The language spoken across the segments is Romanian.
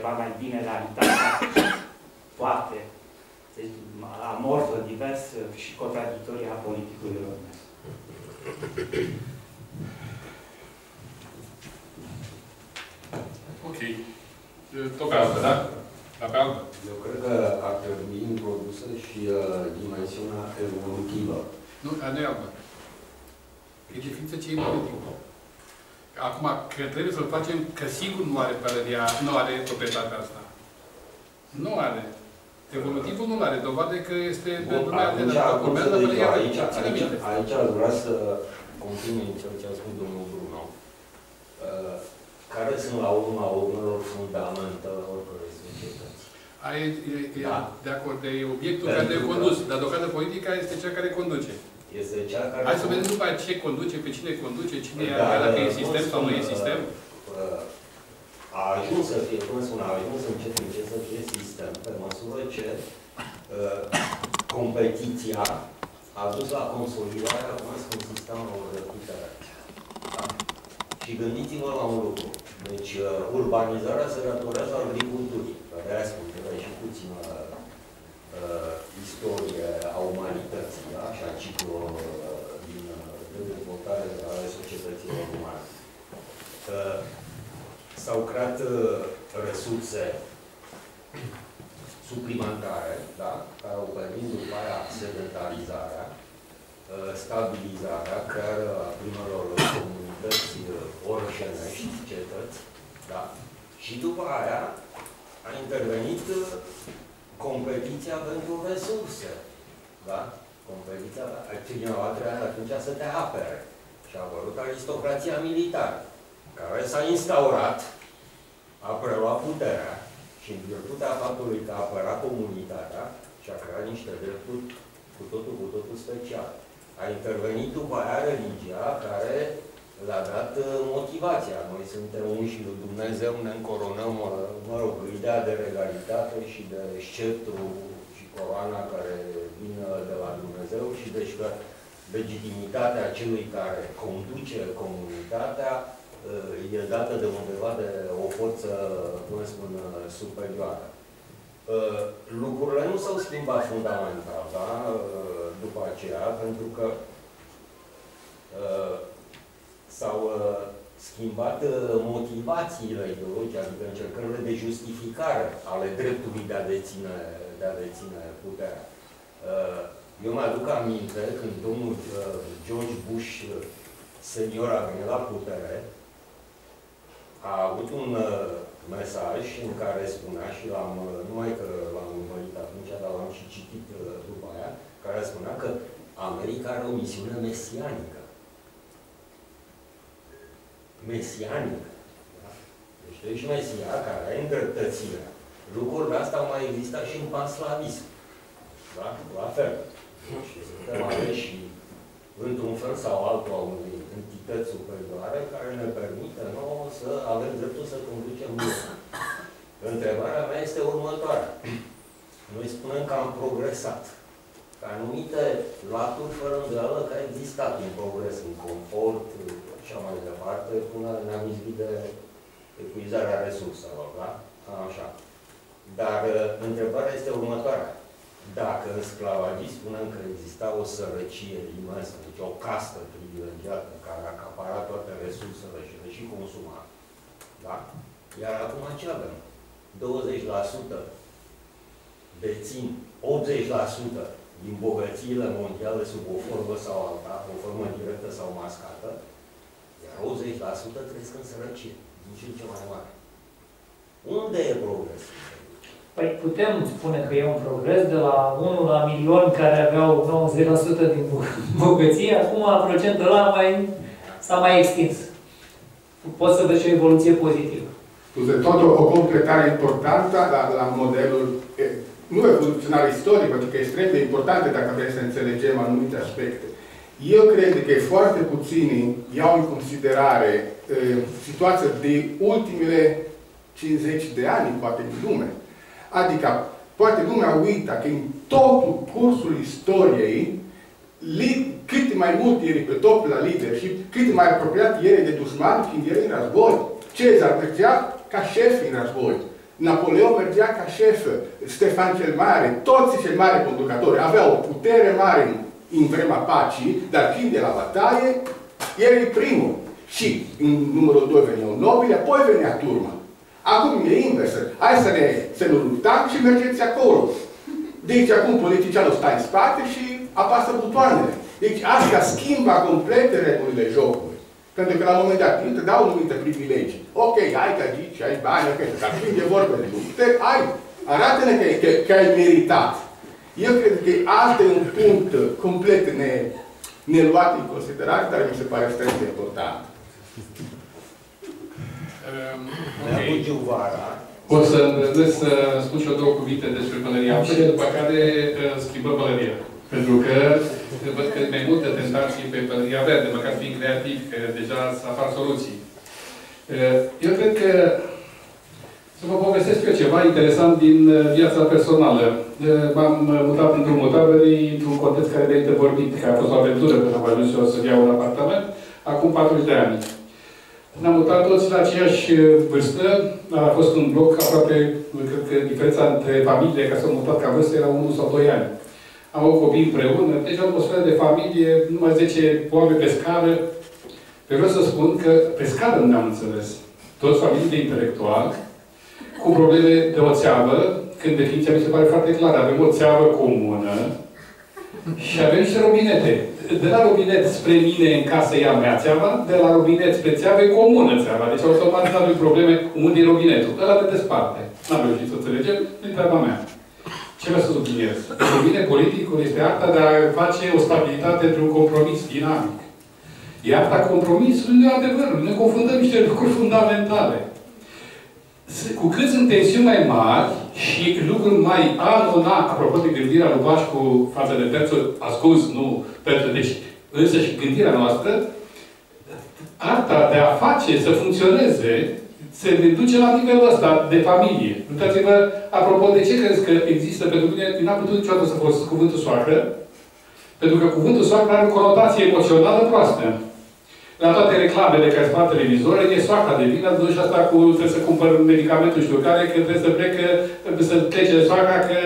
ceva mai bine realitatea, poate, deci, amorfă divers și contradictoria politicului românesc. Ok. Tot pe altă, da? La pe altă. Eu cred că ar trebui introdusă și uh, dimensiunea evolutivă. Nu, nu e altă. E definiția ce e politic. Acum, că trebuie să-l facem, că sigur nu are pălăria, nu are proprietatea asta. Nu are. Evolutivul nu are. Dovadă că este Bun, atunci, acum să zic eu, aici, aici, aici aș vrea să continui ceea ce a spus domnul Bruno. Uh, care sunt la urma urmelor fundamentelor oricărei societăți? Aia e, e, e Da. de acord, de obiectul Pentru care de că- condus. Dar deocamdată politica este cea care conduce. Este cea care... Hai să vedem după aceea ce conduce, pe cine conduce, cine e, Dar, dacă e nu sistem sau nu e spun, sistem. uh, A ajuns să fie, cum spun, a ajuns încet încet să fie sistem, pe măsură ce uh, competiția a dus la consolidarea, cum spun, sistemelor de putere. Da? Și gândiți-vă la un lucru. Deci, uh, urbanizarea se datorează agriculturii. De aia spun, că și puțină uh, istorie a umanității, da? și a ciclurilor uh, din uh, de dezvoltare ale societăților umane. Uh, S-au creat uh, resurse suplimentare, da? care au permis după aia sedentarizarea, uh, stabilizarea, crearea primelor comunități uh, orășenești, cetăți, da? Și după aia a intervenit uh, competiția pentru resurse, da? Competiția, cineva trebuia atunci să te apere. Și a apărut aristocrația militară, care s-a instaurat, a preluat puterea și în virtutea faptului că a apărat comunitatea și a creat niște drepturi cu totul, cu totul special. A intervenit după aia religia care le-a dat uh, motivația. Noi suntem unși lui Dumnezeu, ne încoronăm, uh, mă rog, ideea de regalitate și de sceptru și coroana care vin uh, de la Dumnezeu și deci că legitimitatea celui care conduce comunitatea uh, e dată de undeva de o forță, cum spun, uh, superioară. Uh, Lucrurile nu s-au schimbat fundamental, da? Uh, După aceea, pentru că uh, s-au uh, schimbat uh, motivațiile ideologice, adică încercările de justificare ale dreptului de a deține, de a deține puterea. Uh, Eu mă-aduc aminte când domnul uh, George Bush uh, senior a venit la putere, a avut un uh, mesaj în care spunea și l-am, uh, numai că l-am urmărit atunci, dar l-am și citit uh, după aia, care spunea că America are o misiune mesianică. Mesianică. Da? Deci tu ești Mesia care ai îndreptățirea. Lucrurile astea au mai existat și în panslavism. Da? La fel. Și suntem aleși într-un fel sau altul a unei entități superioare care ne permite nouă să avem dreptul să conducem lumea. Întrebarea mea este următoarea. Noi spunem că am progresat. Ca anumite laturi, fără îndoială, că a existat un progres în confort și așa mai departe, până ne-am izbit de epuizarea resurselor, da? Așa. Dar uh, întrebarea este următoarea. Dacă în sclavagism spunem că exista o sărăcie imensă, deci o castă privilegiată care acapara toate resursele și le și consuma, da? Iar acum ce avem? 20% dețin 80% din bogățiile mondiale sub o formă sau alta, o formă directă sau mascată, iar 80% trăiesc în sărăcie, din ce în ce mai mare. Unde e progresul? Păi putem spune că e un progres de la 1 la milion care aveau 90% din bogăție, acum procentul ăla mai, s-a mai extins. Pot să vezi o evoluție pozitivă. Scuze, tot o, o completare importantă la, la modelul, e, nu evoluționar istoric, pentru că e extrem de importantă dacă vrem să înțelegem anumite aspecte. Eu cred că foarte puțini iau în considerare e, situația de ultimele 50 de ani, poate, în lume. Adică, poate lumea uită că în totul cursul istoriei, li, cât mai mult e pe top la leadership, cât mai apropiat e de dușman când e în război. Cezar mergea ca șef în război. Napoleon mergea ca șef, Stefan cel Mare, toți cei mari conducători aveau o putere mare în, în vremea pacii, dar când de la bataie, el e primul. Și în numărul 2 veneau nobile, apoi venea turma. Acum e invers. Hai să ne, să ne luptăm și mergeți acolo. Deci acum politicianul stă în spate și apasă butoanele. Deci asta schimbă complet regulile jocului. Pentru că la un moment dat te dau anumite privilegii. Ok, ai că aici, ai bani, ok, dar când e vorba de lupte, ai. Arată-ne că, că, că, ai meritat. Eu cred că asta e un punct complet ne, neluat în considerare, dar mi se pare extrem de important. Um, Okay. O să îndrăznesc să spun și eu două cuvinte despre pălăria și după care uh, schimbăm pălăria. Pentru că văd că mai multe tentații pe pălăria verde, măcar fiind creativ, că deja să apar soluții. Uh, eu cred că să vă povestesc eu ceva interesant din uh, viața personală. Uh, M-am mutat într-un mutavării, într-un context care de vorbit, că a fost o aventură când am ajuns eu să iau un apartament, acum 40 de ani. Ne-am mutat toți la aceeași vârstă. A fost un bloc aproape, cred că diferența între familie, ca să am mutat ca vârstă, era 1 sau 2 ani. Am avut copii împreună, deci o atmosferă de familie, numai 10 oameni pe scară. Pe vreau să spun că pe scară nu ne-am înțeles. Toți familii de intelectual, cu probleme de o țeavă, când definiția mi se pare foarte clară. Avem o țeavă comună și avem și robinete de la robinet spre mine în casă ia mea țeava, de la robinet spre țeavă e comună țeava. Deci automat nu avem probleme unde e robinetul. Ăla de desparte. N-am reușit să înțelegem, e treaba mea. Ce vreau să subliniez? Pentru mine, politicul este arta de a face o stabilitate într-un compromis dinamic. E arta compromisului, nu e adevărul. Ne confundăm niște lucruri fundamentale cu cât sunt tensiuni mai mari și lucruri mai anona, apropo de gândirea lui Vașcu față de terțul ascuns, nu terțul, deci însă și gândirea noastră, arta de a face să funcționeze se reduce la nivelul ăsta de familie. Uitați-vă, apropo, de ce crezi că există, pentru mine, n-am putut niciodată să folosesc cuvântul soacră, pentru că cuvântul soacră are o conotație emoțională proastă la toate reclamele care sunt la televizor, e soacra de vină, duci asta cu, trebuie să cumpăr medicamentul știu care, că trebuie să plec, să plece de soacra, că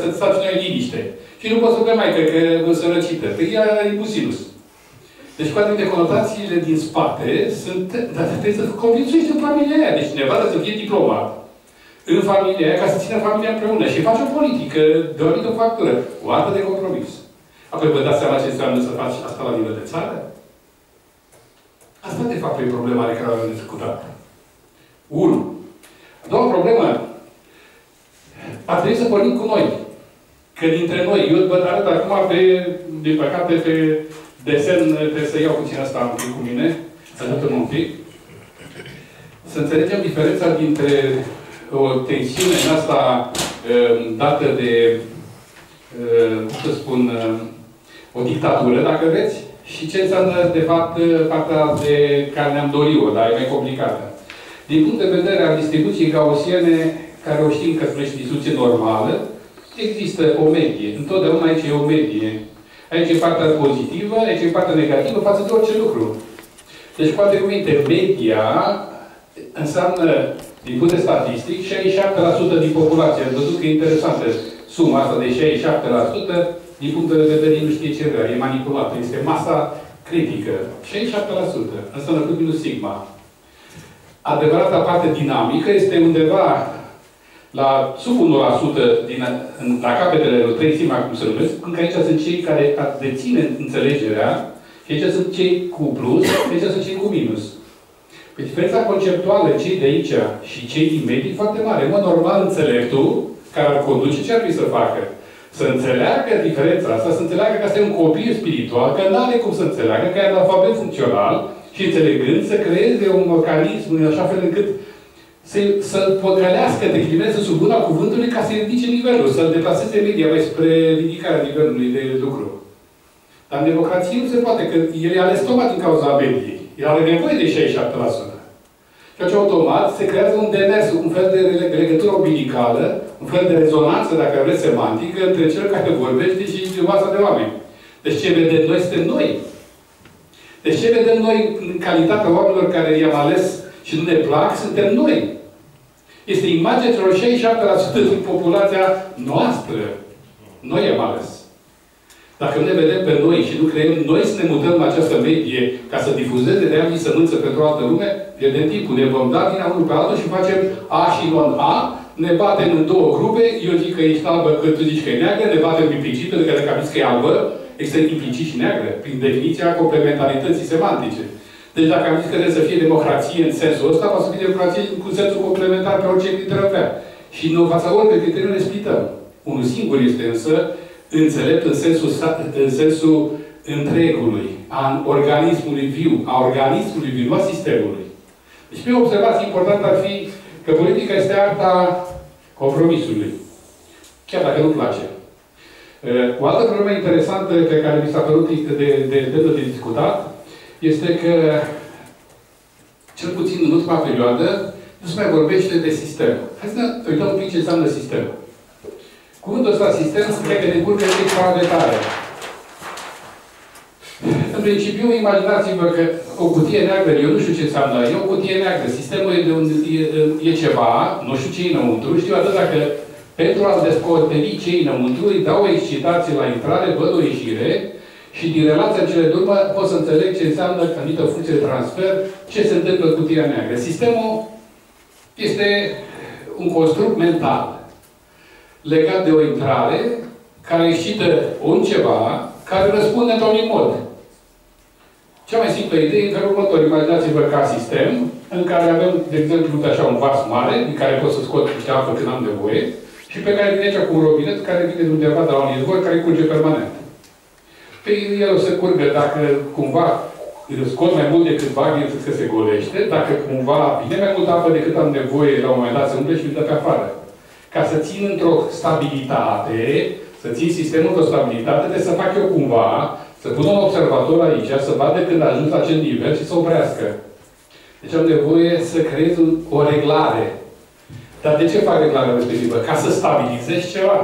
să stați noi în liniște. Și nu poți să plec mai că, că sunt răcită. Păi ea e businus. Deci cu de conotațiile din spate sunt, dar trebuie să convințuiești în familia aia. Deci cineva trebuie să fie diplomat în familia aia ca să țină familia împreună și face o politică de o anumită factură, o artă de compromis. Apoi vă dați seama ce înseamnă să faci asta la nivel de țară? Asta, de fapt, e problema de care am discutat. Unu. A doua problemă. A trebuit să pornim cu noi. Că dintre noi, eu vă arăt acum pe, din păcate, pe desen, trebuie să iau puțin asta un pic cu mine, să ajutăm un pic. Să înțelegem diferența dintre o tensiune în asta um, dată de, um, cum să spun, um, o dictatură, dacă vreți, și ce înseamnă, de fapt, partea de care ne-am dorit-o, dar e mai complicată. Din punct de vedere al distribuției gaussiene, care o știm că spre distribuție normală, există o medie. Întotdeauna aici e o medie. Aici e partea pozitivă, aici e partea negativă față de orice lucru. Deci, cu alte cuvinte, media înseamnă, din punct de statistic, 67% din populație. Am văzut că e interesantă suma asta de 67%, din punct de vedere nu știe ce vrea, e manipulată. Este masa critică. 67%. Înseamnă cât minus sigma. Adevărata parte dinamică este undeva la sub 1% din, la capetele lui 3 sigma, cum se numesc, încă aici sunt cei care deține înțelegerea și aici sunt cei cu plus, aici sunt cei cu minus. Pe diferența conceptuală, cei de aici și cei din medii, foarte mare. Mă, normal, înțeleptul care ar conduce, ce ar trebui să facă? Să înțeleagă diferența asta, să înțeleagă că asta e un copil spiritual, că nu are cum să înțeleagă, că e analfabet funcțional și înțelegând să creeze un mecanism în așa fel încât să-l să păcălească, de ghilimeleze sub buna cuvântului ca să ridice nivelul, să-l deplaseze media mai spre ridicarea nivelului de lucru. Dar în democrație nu se poate, că el e ales tocmai din cauza mediei. El are nevoie de 67%. Și atunci, automat, se creează un demers, un fel de legătură umbilicală, un fel de rezonanță, dacă vreți, semantică, între cel care vorbește și masa de oameni. Deci ce vedem noi suntem noi. Deci ce vedem noi în calitatea oamenilor care i-am ales și nu ne plac, suntem noi. Este imaginea celor 67% din populația noastră. Noi am ales. Dacă nu ne vedem pe noi și nu creăm noi să ne mutăm în această medie ca să difuzăm de reali sămânță pentru altă lume, pierdem timpul. Ne vom da din unul pe altul și facem A și non A, ne batem în două grupe, eu zic că ești albă, că tu zici că e neagră, ne batem implicit, pentru că dacă am zis că e albă, este implicit și neagră, prin definiția complementarității semantice. Deci dacă am zis că trebuie să fie democrație în sensul ăsta, va să fie democrație cu sensul complementar pe orice criteriu vrea. Și în fața orice criteriu ne splităm. Unul singur este însă înțelept în sensul, în sensul întregului, a organismului viu, a organismului viu, nu a sistemului. Deci, prima observație importantă ar fi că politica este arta compromisului. Chiar dacă nu place. O altă problemă interesantă pe care mi s-a părut de, de, de, de, de discutat este că, cel puțin în ultima perioadă, nu se mai vorbește de sistem. Hai să uităm un pic ce înseamnă sistem. Cuvântul ăsta sistem se cred că din curcă extra de tare. În principiu, imaginați-vă că o cutie neagră, eu nu știu ce înseamnă, e o cutie neagră, sistemul e, de un, e, e ceva, nu știu ce e înăuntru, știu atât dacă pentru a descoperi ce e înăuntru, îi dau o excitație la intrare, văd o ieșire și din relația cele de urmă pot să înțeleg ce înseamnă anumită funcție de transfer, ce se întâmplă cu cutia neagră. Sistemul este un construct mental legat de o intrare care excită un ceva care răspunde într-un mod. Cea mai simplă idee în felul următor. Imaginați-vă ca sistem în care avem, de exemplu, așa un vas mare, din care pot să scot niște apă când am nevoie, și pe care vine aici cu un robinet care vine de undeva de la un izvor care curge permanent. Pe el o să curgă dacă cumva scot mai mult decât bag, el că se golește, dacă cumva vine mai mult apă decât am nevoie, la un moment dat se umple și îl dă pe afară. Ca să țin într-o stabilitate, să țin sistemul într-o stabilitate, trebuie să fac eu cumva, să pun un observator aici, să vadă când a ajuns la acel nivel și să oprească. Deci am nevoie să creez o reglare dar de ce fac reglarea respectivă? Ca să stabilizezi ceva.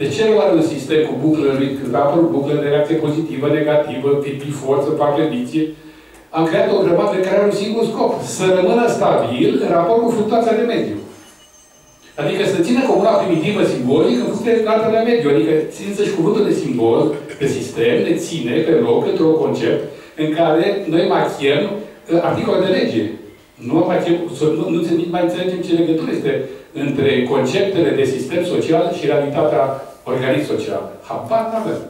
De ce nu are un sistem cu buclă lui raport, buclă de reacție pozitivă, negativă, pipi, forță, paclediție? Am creat o grămadă care are un singur scop. Să rămână stabil în raport cu fluctuația de mediu. Adică să țină comuna primitivă simbolică în funcție de de mediu. Adică țin să-și cuvântul de simbol, de sistem, ne ține pe loc într-un concept în care noi machiem uh, articole de lege. Nu, mai, nu, nu, nu mai înțelegem ce legătură este între conceptele de sistem social și realitatea organism social. Habar n-avem.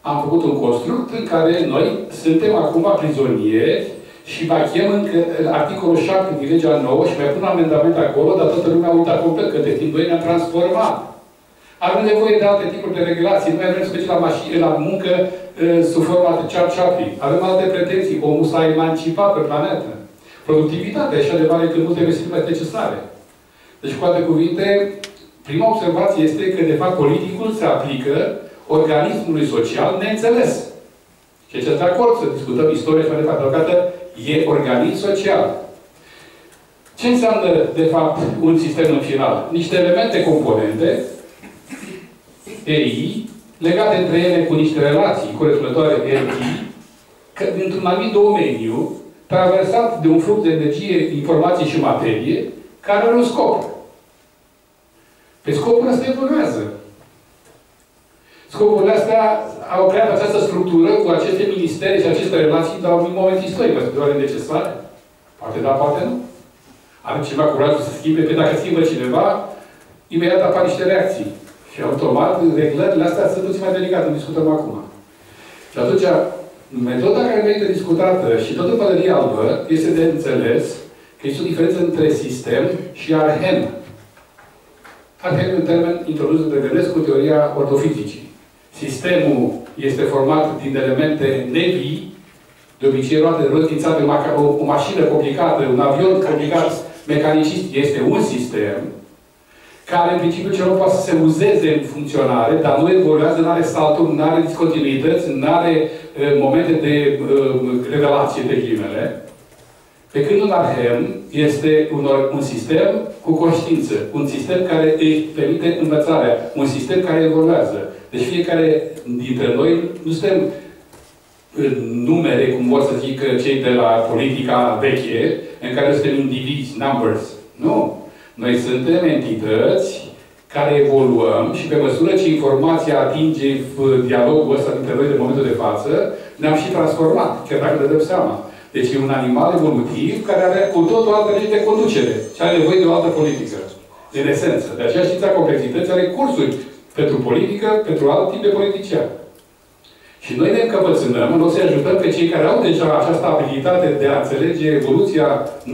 Am făcut un construct în care noi suntem acum prizonieri și vachem încă articolul 7 din legea nouă și mai pun amendament acolo, dar toată lumea a uitat complet că de timp noi ne-am transformat. Avem nevoie de alte tipuri de regulații. Nu mai vrem să mergem la, mașini, la muncă uh, sub forma de Charlie Avem alte pretenții. Omul s-a emancipat pe planetă. Productivitatea și adevărat că multe mesii mai necesare. Deci, cu alte cuvinte, prima observație este că, de fapt, politicul se aplică organismului social neînțeles. Și ce de acord să discutăm istorie și mai departe. Deocamdată e organism social. Ce înseamnă, de fapt, un sistem în final? Niște elemente componente, EI, legate între ele cu niște relații corespunzătoare RI, că într-un anumit domeniu traversat de un flux de energie, informație și materie, care are un scop. Pe scopul ăsta evoluează. Scopurile astea au creat această structură cu aceste ministere și aceste relații la un moment istoric. Este doar necesare? Poate da, poate nu. Are ceva curajul să schimbe, pentru dacă schimbă cineva, imediat apar niște reacții. Și automat, reglările astea sunt puțin mai delicate, discutăm acum. Și atunci, Metoda care merită discutată și tot în pălăria albă este de înțeles că este o diferență între sistem și arhen. Arhen e un termen introdus de gândesc cu teoria ortofizicii. Sistemul este format din elemente nevii, de obicei luate rătițate o, o mașină complicată, un avion complicat, mecanicist, este un sistem, care în principiu cel poate să se uzeze în funcționare, dar nu evoluează, nu are salturi, nu are discontinuități, nu are uh, momente de uh, revelație de ghilimele. Pe când un arhem este un, un sistem cu conștiință, un sistem care îi permite învățarea, un sistem care evoluează. Deci fiecare dintre noi nu suntem în numere, cum vor să zic cei de la politica veche, în care suntem indivizi, numbers. Nu. Noi suntem entități care evoluăm și pe măsură ce informația atinge dialogul ăsta dintre noi de momentul de față, ne-am și transformat, chiar dacă ne dăm seama. Deci e un animal evolutiv care are cu totul altă lege de conducere și are nevoie de o altă politică. În esență. De aceea știința complexității are cursuri pentru politică, pentru alt tip de politician. Și noi ne încăpățânăm, în loc să ajutăm pe cei care au deja această abilitate de a înțelege evoluția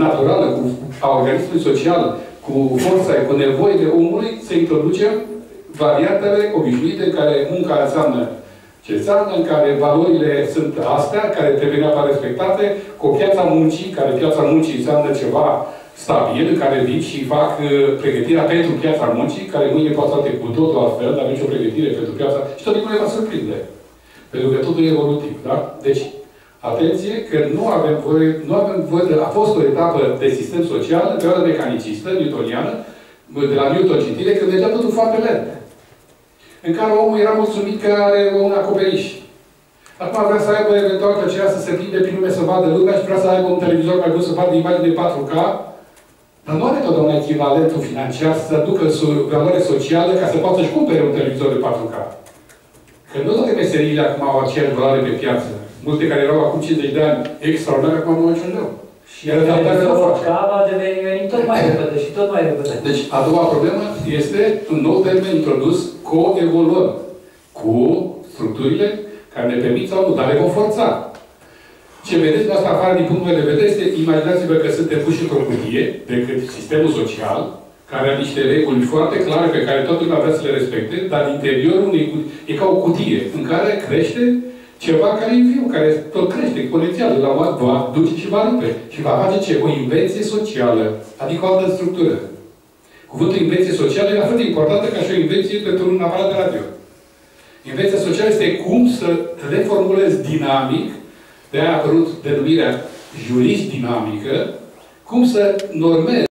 naturală cu, a organismului social, cu forța, cu nevoile omului, să introducem variantele obișnuite în care munca înseamnă ce înseamnă, în care valorile sunt astea, care trebuie neapărat respectate, cu o piața muncii, care piața muncii înseamnă ceva stabil, care vin și fac uh, pregătirea pentru piața muncii, care mâine poate să cu totul altfel, dar nicio pregătire pentru piața... Și tot timpul ne va surprinde. Pentru că totul e evolutiv, da? Deci, atenție că nu avem voie, nu avem voie de, a fost o etapă de sistem social, în perioada mecanicistă, newtoniană, de la Newton citire, când mergea totul foarte lent. În care omul era mulțumit că are un acoperiș. Acum vrea să aibă eventual plăcerea să se plimbe prin lume să vadă lumea și vrea să aibă un televizor mai bun să vadă imagini de 4K, dar nu are totdeauna echivalentul financiar să ducă valoare socială ca să poată să-și cumpere un televizor de 4K. Că nu toate meseriile acum au aceeași valoare pe piață. Multe care erau acum 50 de ani extraordinare, acum nu au niciun leu. Și el ca va deveni tot mai repede și tot mai repede. Deci, a doua problemă este un nou termen introdus, co-evoluăm cu structurile care ne permit sau nu, dar le vom forța. Ce vedeți la asta afară din punctul meu de vedere este, imaginați-vă că suntem puși într-o cutie decât sistemul social, care are niște reguli foarte clare pe care toată lumea vrea să le respecte, dar interiorul unei e ca o cutie în care crește ceva care e viu, care tot crește exponențial, la va, va duce și va rupe. Și va face ce? O invenție socială, adică o altă structură. Cuvântul invenție socială e la fel de importantă ca și o invenție pentru un aparat de radio. Invenția socială este cum să reformulezi dinamic, de a apărut denumirea jurist dinamică, cum să normezi